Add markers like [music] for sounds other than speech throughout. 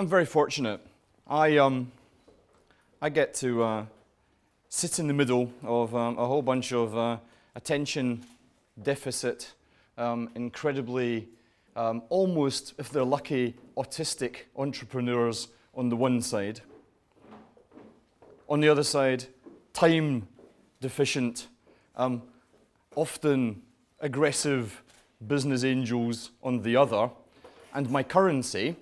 I'm very fortunate. I, um, I get to uh, sit in the middle of um, a whole bunch of uh, attention deficit, um, incredibly, um, almost, if they're lucky, autistic entrepreneurs on the one side. On the other side, time deficient, um, often aggressive business angels on the other. And my currency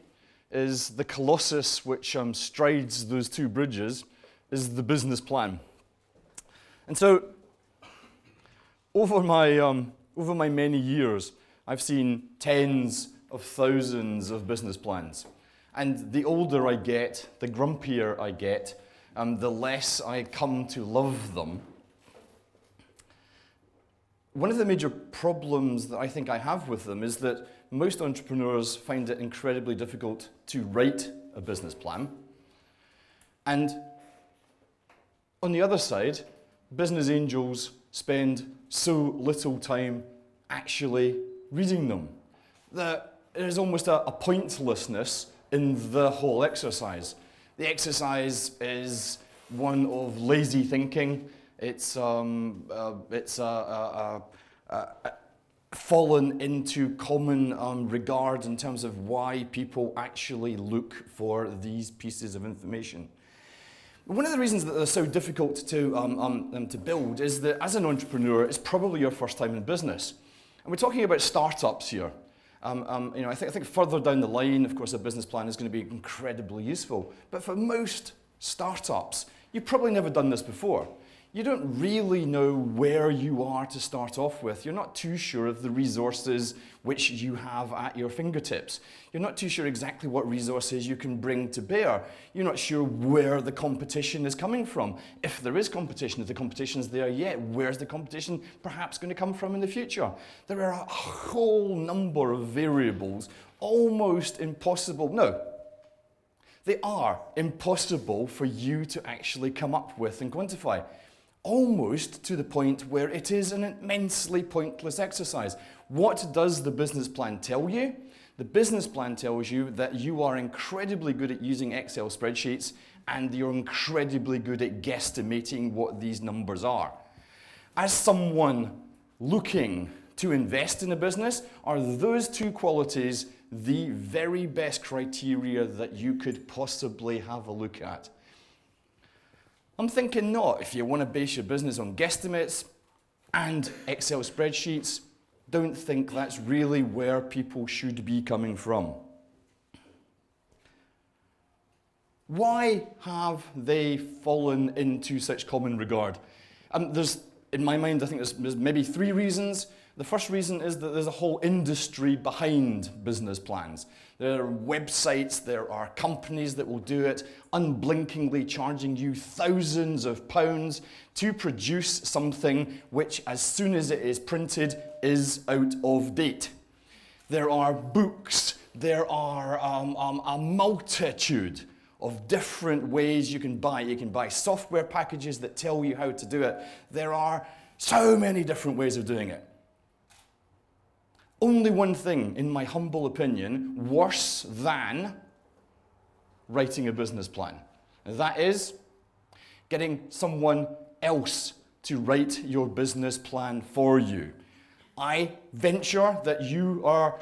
is the colossus which um, strides those two bridges, is the business plan. And so, over my, um, over my many years, I've seen tens of thousands of business plans. And the older I get, the grumpier I get, um, the less I come to love them. One of the major problems that I think I have with them is that most entrepreneurs find it incredibly difficult to write a business plan. And on the other side, business angels spend so little time actually reading them that there's almost a, a pointlessness in the whole exercise. The exercise is one of lazy thinking. It's, um, uh, it's a, a, a, fallen into common um, regard in terms of why people actually look for these pieces of information. One of the reasons that they're so difficult to, um, um, um, to build is that as an entrepreneur, it's probably your first time in business. And we're talking about startups here. Um, um, you know, I, I think further down the line, of course, a business plan is going to be incredibly useful. But for most startups, you've probably never done this before you don't really know where you are to start off with. You're not too sure of the resources which you have at your fingertips. You're not too sure exactly what resources you can bring to bear. You're not sure where the competition is coming from. If there is competition, if the competition is there yet, where's the competition perhaps going to come from in the future? There are a whole number of variables, almost impossible. No, they are impossible for you to actually come up with and quantify almost to the point where it is an immensely pointless exercise. What does the business plan tell you? The business plan tells you that you are incredibly good at using Excel spreadsheets and you're incredibly good at guesstimating what these numbers are. As someone looking to invest in a business, are those two qualities the very best criteria that you could possibly have a look at? I'm thinking not. If you want to base your business on guesstimates and Excel spreadsheets, don't think that's really where people should be coming from. Why have they fallen into such common regard? Um, there's, in my mind, I think there's, there's maybe three reasons. The first reason is that there's a whole industry behind business plans. There are websites, there are companies that will do it, unblinkingly charging you thousands of pounds to produce something which, as soon as it is printed, is out of date. There are books, there are um, um, a multitude of different ways you can buy. You can buy software packages that tell you how to do it. There are so many different ways of doing it only one thing, in my humble opinion, worse than writing a business plan. that is getting someone else to write your business plan for you. I venture that you are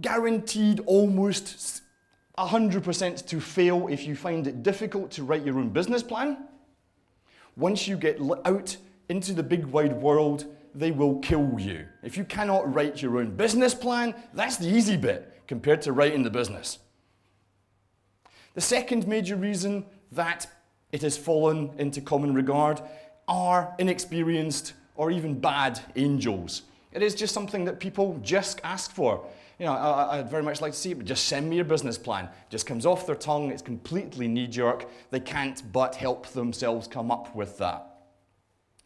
guaranteed almost 100% to fail if you find it difficult to write your own business plan. Once you get out into the big wide world, they will kill you. If you cannot write your own business plan, that's the easy bit compared to writing the business. The second major reason that it has fallen into common regard are inexperienced or even bad angels. It is just something that people just ask for. You know, I, would very much like to see it, but just send me your business plan. It just comes off their tongue, it's completely knee jerk. They can't but help themselves come up with that.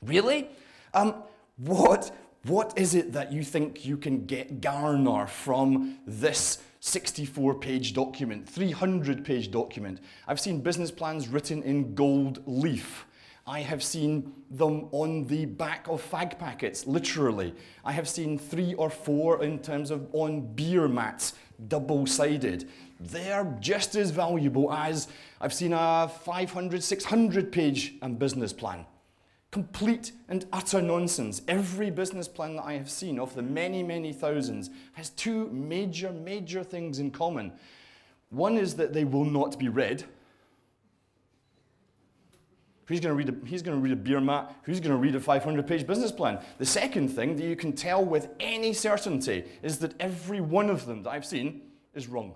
Really? Um, what, what is it that you think you can get garner from this 64 page document, 300 page document? I've seen business plans written in gold leaf. I have seen them on the back of fag packets, literally. I have seen three or four in terms of on beer mats, double sided. they're just as valuable as I've seen a 500, 600 page business plan. Complete and utter nonsense. Every business plan that I have seen, of the many, many thousands, has two major, major things in common. One is that they will not be read. Who's going to read a, he's going to read a beer mat? Who's going to read a 500 page business plan? The second thing that you can tell with any certainty is that every one of them that I've seen is wrong.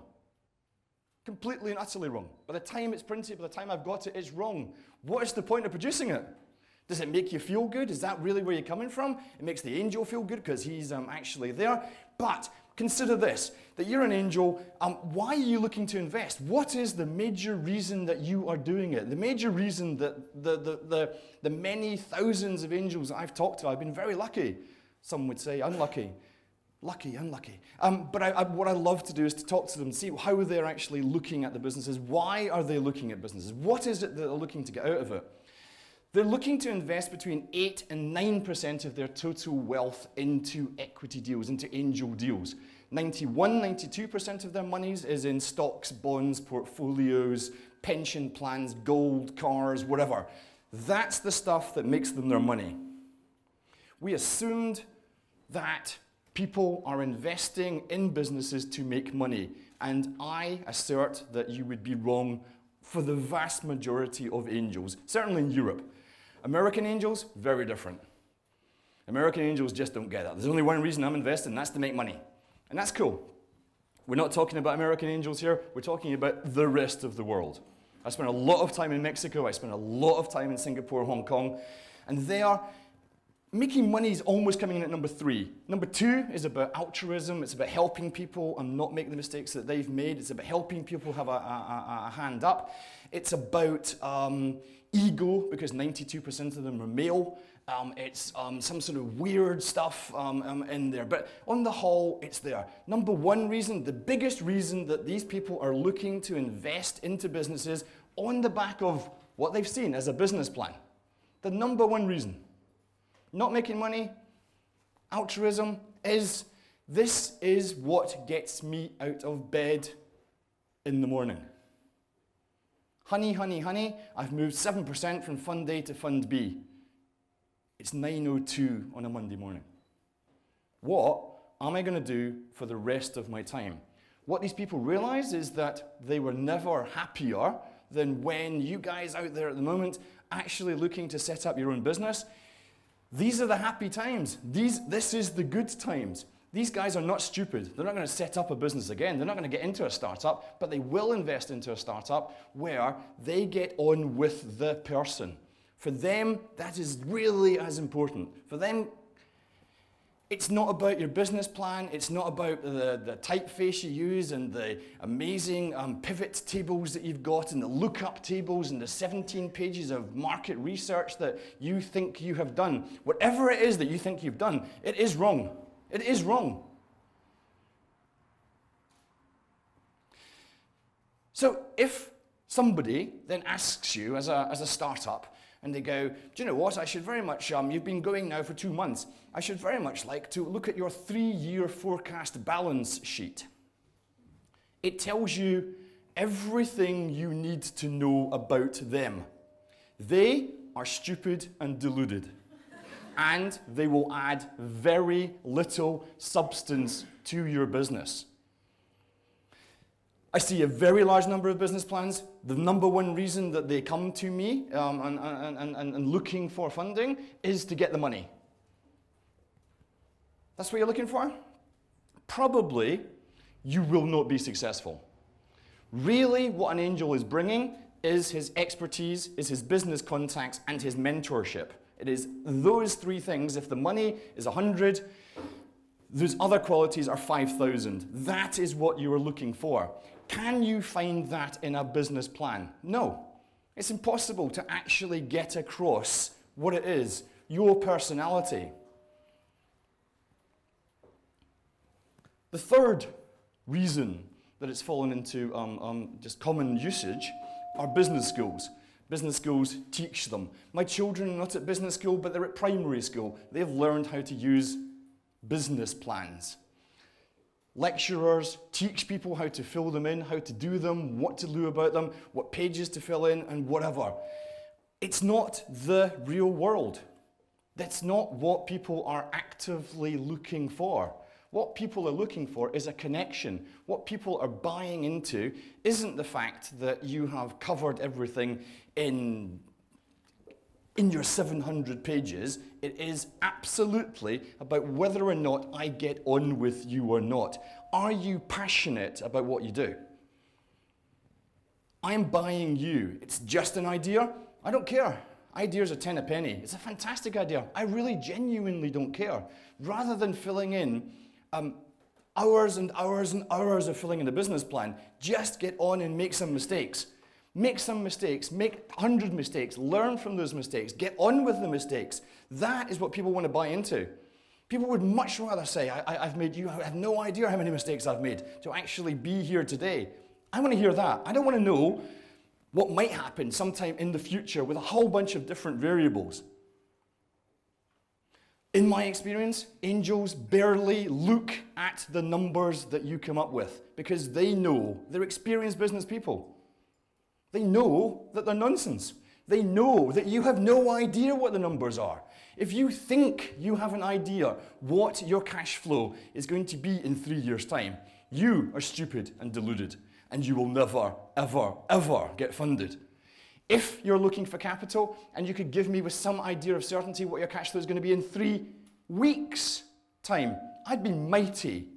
Completely and utterly wrong. By the time it's printed, by the time I've got it, it's wrong. What is the point of producing it? Does it make you feel good? Is that really where you're coming from? It makes the angel feel good because he's um, actually there. But consider this that you're an angel. Um, why are you looking to invest? What is the major reason that you are doing it? The major reason that the, the, the, the many thousands of angels that I've talked to, I've been very lucky. Some would say unlucky. Lucky, unlucky. Um, but I, I, what I love to do is to talk to them, see how they're actually looking at the businesses. Why are they looking at businesses? What is it that they're looking to get out of it? They're looking to invest between 8 and 9% of their total wealth into equity deals, into angel deals. 91, 92% of their monies is in stocks, bonds, portfolios, pension plans, gold, cars, whatever. That's the stuff that makes them their money. We assumed that people are investing in businesses to make money, and I assert that you would be wrong for the vast majority of angels, certainly in Europe. American angels, very different. American angels just don't get that. There's only one reason I'm investing, and that's to make money. And that's cool. We're not talking about American angels here, we're talking about the rest of the world. I spent a lot of time in Mexico, I spent a lot of time in Singapore, Hong Kong, and they are making money is almost coming in at number three. Number two is about altruism. It's about helping people and not make the mistakes that they've made. It's about helping people have a, a, a hand up. It's about um, ego, because 92% of them are male. Um, it's um, some sort of weird stuff um, um, in there. But on the whole, it's there. Number one reason, the biggest reason that these people are looking to invest into businesses on the back of what they've seen as a business plan. The number one reason. Not making money, altruism, is this is what gets me out of bed in the morning. Honey, honey, honey, I've moved 7% from Fund A to Fund B. It's 9.02 on a Monday morning. What am I going to do for the rest of my time? What these people realize is that they were never happier than when you guys out there at the moment actually looking to set up your own business. These are the happy times. These, this is the good times. These guys are not stupid. They're not going to set up a business again. They're not going to get into a startup, but they will invest into a startup where they get on with the person. For them, that is really as important. For them, it's not about your business plan. It's not about the, the typeface you use and the amazing um, pivot tables that you've got and the lookup tables and the 17 pages of market research that you think you have done. Whatever it is that you think you've done, it is wrong. It is wrong. So if somebody then asks you as a, as a startup, and they go, do you know what, I should very much, um, you've been going now for two months, I should very much like to look at your three-year forecast balance sheet. It tells you everything you need to know about them. They are stupid and deluded and they will add very little substance to your business. I see a very large number of business plans. The number one reason that they come to me um, and, and, and, and looking for funding is to get the money. That's what you're looking for? Probably you will not be successful. Really, what an angel is bringing is his expertise, is his business contacts, and his mentorship. It is those three things. If the money is 100, those other qualities are 5,000. That is what you are looking for. Can you find that in a business plan? No. It's impossible to actually get across what it is, your personality. The third reason that it's fallen into um, um, just common usage are business schools. Business schools teach them. My children are not at business school, but they're at primary school. They've learned how to use business plans. Lecturers teach people how to fill them in, how to do them, what to do about them, what pages to fill in, and whatever. It's not the real world. That's not what people are actively looking for. What people are looking for is a connection. What people are buying into isn't the fact that you have covered everything in, in your 700 pages. It is absolutely about whether or not I get on with you or not. Are you passionate about what you do? I'm buying you. It's just an idea. I don't care. Ideas are 10 a penny. It's a fantastic idea. I really genuinely don't care. Rather than filling in um, hours and hours and hours of filling in a business plan, just get on and make some mistakes. Make some mistakes, make 100 mistakes, learn from those mistakes, get on with the mistakes. That is what people want to buy into. People would much rather say, I, have made you, have no idea how many mistakes I've made to actually be here today. I want to hear that. I don't want to know what might happen sometime in the future with a whole bunch of different variables. In my experience, angels barely look at the numbers that you come up with because they know they're experienced business people. They know that they're nonsense. They know that you have no idea what the numbers are. If you think you have an idea what your cash flow is going to be in three years' time, you are stupid and deluded, and you will never, ever, ever get funded. If you're looking for capital and you could give me with some idea of certainty what your cash flow is going to be in three weeks' time, I'd be mighty,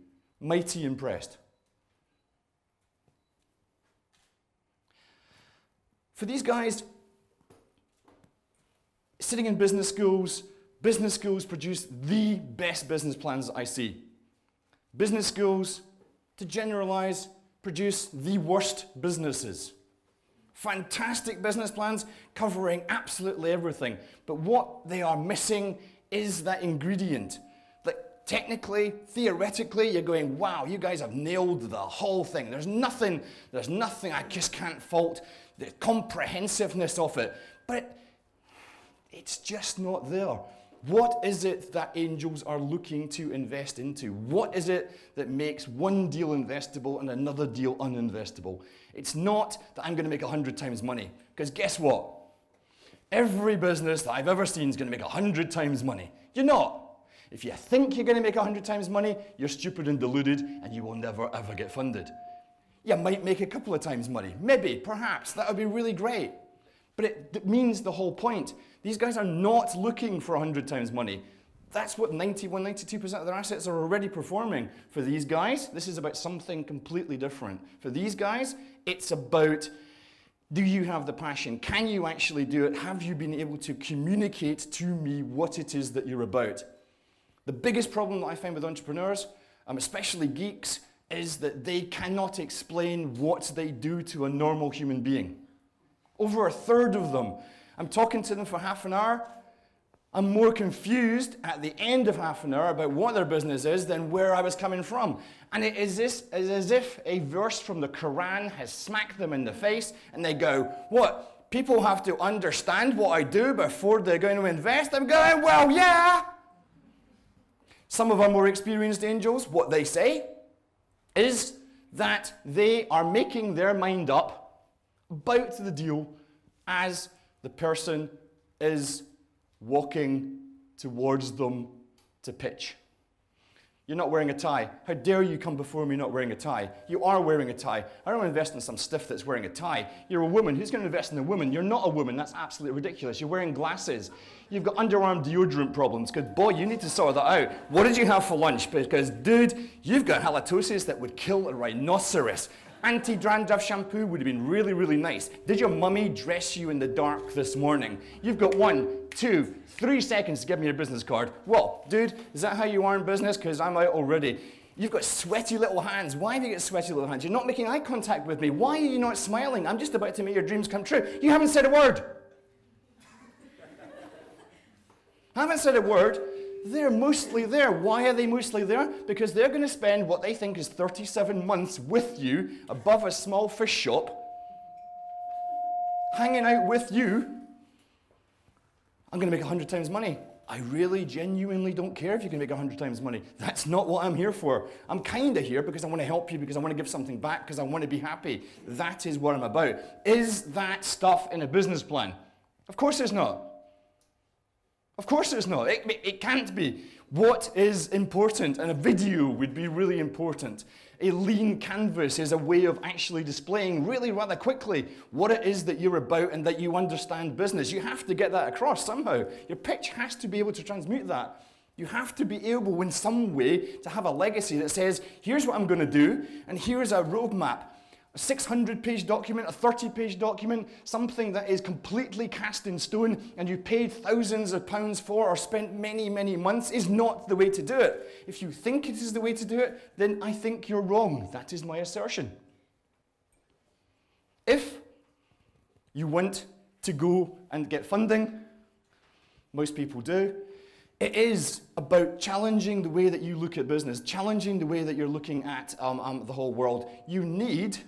mighty impressed. For these guys, sitting in business schools, business schools produce the best business plans I see. Business schools, to generalize, produce the worst businesses. Fantastic business plans covering absolutely everything. But what they are missing is that ingredient. Technically, theoretically, you're going, wow, you guys have nailed the whole thing. There's nothing, there's nothing I just can't fault the comprehensiveness of it. But it's just not there. What is it that angels are looking to invest into? What is it that makes one deal investable and another deal uninvestable? It's not that I'm going to make 100 times money. Because guess what? Every business that I've ever seen is going to make 100 times money. You're not. If you think you're going to make 100 times money, you're stupid and deluded, and you will never ever get funded. You might make a couple of times money. Maybe, perhaps. That would be really great. But it means the whole point. These guys are not looking for 100 times money. That's what 91, 92% of their assets are already performing. For these guys, this is about something completely different. For these guys, it's about do you have the passion? Can you actually do it? Have you been able to communicate to me what it is that you're about? The biggest problem that I find with entrepreneurs, um, especially geeks, is that they cannot explain what they do to a normal human being. Over a third of them, I'm talking to them for half an hour, I'm more confused at the end of half an hour about what their business is than where I was coming from. And it is, this, it is as if a verse from the Quran has smacked them in the face and they go, What? People have to understand what I do before they're going to invest? I'm going, Well, yeah. Some of our more experienced angels, what they say is that they are making their mind up about the deal as the person is walking towards them to pitch. You're not wearing a tie. How dare you come before me not wearing a tie? You are wearing a tie. I don't invest in some stiff that's wearing a tie. You're a woman. Who's going to invest in a woman? You're not a woman. That's absolutely ridiculous. You're wearing glasses. You've got underarm deodorant problems because, boy, you need to sort that out. What did you have for lunch? Because, dude, you've got halitosis that would kill a rhinoceros. Anti-dandruff shampoo would have been really, really nice. Did your mummy dress you in the dark this morning? You've got one, two, three seconds to give me your business card. Well, dude, is that how you are in business? Because I'm out already. You've got sweaty little hands. Why have you got sweaty little hands? You're not making eye contact with me. Why are you not smiling? I'm just about to make your dreams come true. You haven't said a word. [laughs] Haven't said a word. They're mostly there. Why are they mostly there? Because they're going to spend what they think is 37 months with you above a small fish shop, hanging out with you. I'm going to make 100 times money. I really genuinely don't care if you can make 100 times money. That's not what I'm here for. I'm kind of here because I want to help you, because I want to give something back, because I want to be happy. That is what I'm about. Is that stuff in a business plan? Of course it's not. Of course it's not. It, it can't be. What is important? And a video would be really important. A lean canvas is a way of actually displaying really rather quickly what it is that you're about and that you understand business. You have to get that across somehow. Your pitch has to be able to transmute that. You have to be able, in some way, to have a legacy that says, here's what I'm going to do, and here's a roadmap a 600 page document, a 30 page document, something that is completely cast in stone and you paid thousands of pounds for or spent many, many months is not the way to do it. If you think it is the way to do it, then I think you're wrong. That is my assertion. If you want to go and get funding, most people do, it is about challenging the way that you look at business, challenging the way that you're looking at um, um, the whole world. You need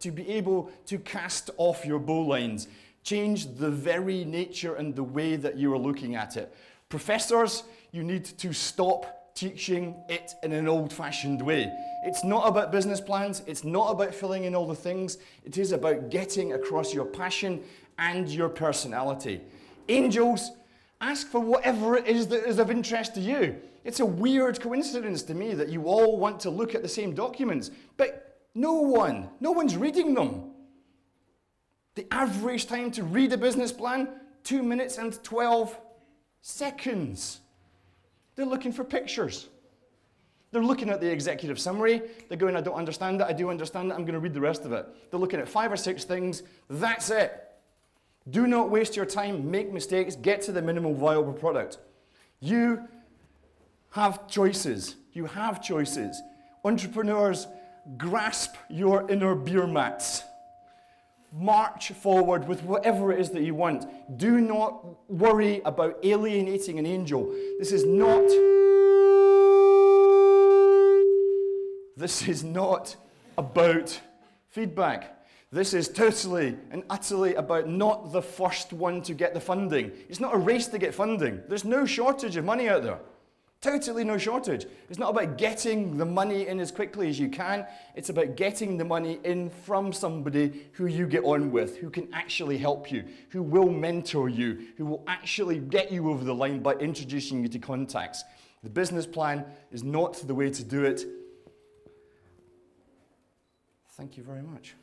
to be able to cast off your bowlines, change the very nature and the way that you are looking at it. Professors, you need to stop teaching it in an old fashioned way. It's not about business plans, it's not about filling in all the things, it is about getting across your passion and your personality. Angels, ask for whatever it is that is of interest to you. It's a weird coincidence to me that you all want to look at the same documents, but no one. No one's reading them. The average time to read a business plan, 2 minutes and 12 seconds. They're looking for pictures. They're looking at the executive summary. They're going, I don't understand it. I do understand it. I'm going to read the rest of it. They're looking at five or six things. That's it. Do not waste your time, make mistakes, get to the minimum viable product. You have choices. You have choices. Entrepreneurs grasp your inner beer mats. March forward with whatever it is that you want. Do not worry about alienating an angel. This is not. This is not about feedback. This is totally and utterly about not the first one to get the funding. It's not a race to get funding. There's no shortage of money out there. Totally no shortage. It's not about getting the money in as quickly as you can. It's about getting the money in from somebody who you get on with, who can actually help you, who will mentor you, who will actually get you over the line by introducing you to contacts. The business plan is not the way to do it. Thank you very much.